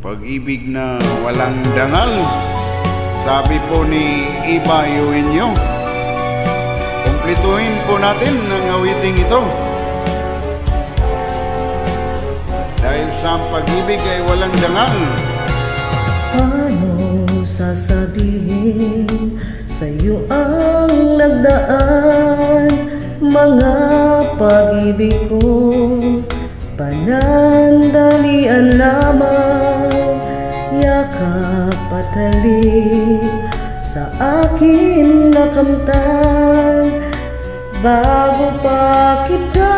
Pag-ibig na walang dangal. Sabi po ni Iba Eugenio. Kumplituhin po natin ang awiting ito. Dahil sa pag-ibig ay walang dangal. Paano sasabihin sa'yo ang nagdaan Mga pag-ibig ko Halik Sa akin nakamtan Bago pa kita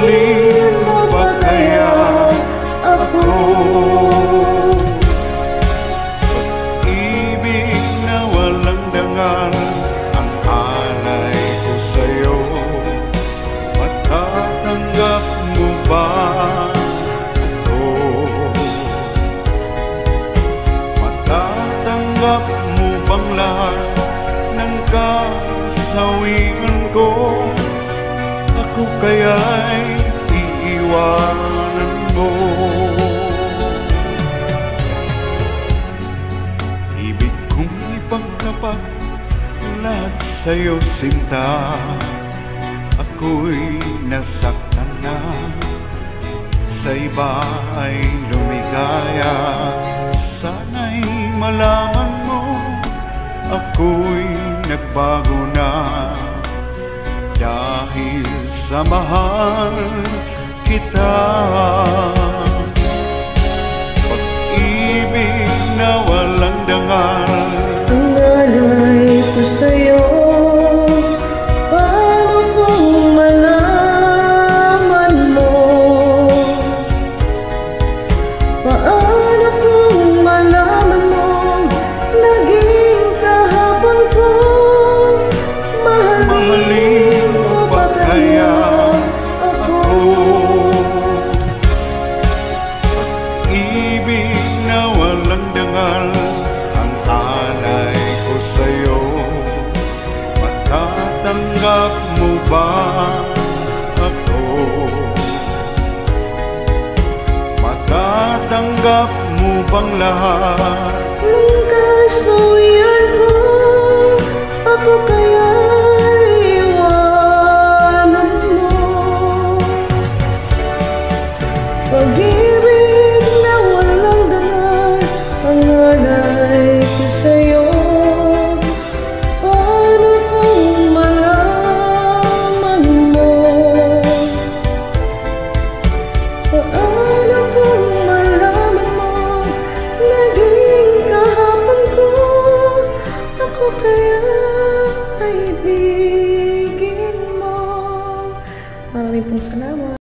Mahalin kaya ako? Pag-ibig na walang ba ito? Matatanggap mo bang lahat Ng kasawian ko kaya'y iiwanan mo Ibig kong ipagtapat lahat sa'yo sinta. Ako'y nasaktan na Sa iba ay lumigaya Sana'y malaman mo Ako'y nagbago na. Dahil sa mahal kita Pag-ibig ba ako? Matatanggap mo bang lahat? Nung kasawian ko Ako kaya kaya ay ibigin mo? Maraming pong salamat.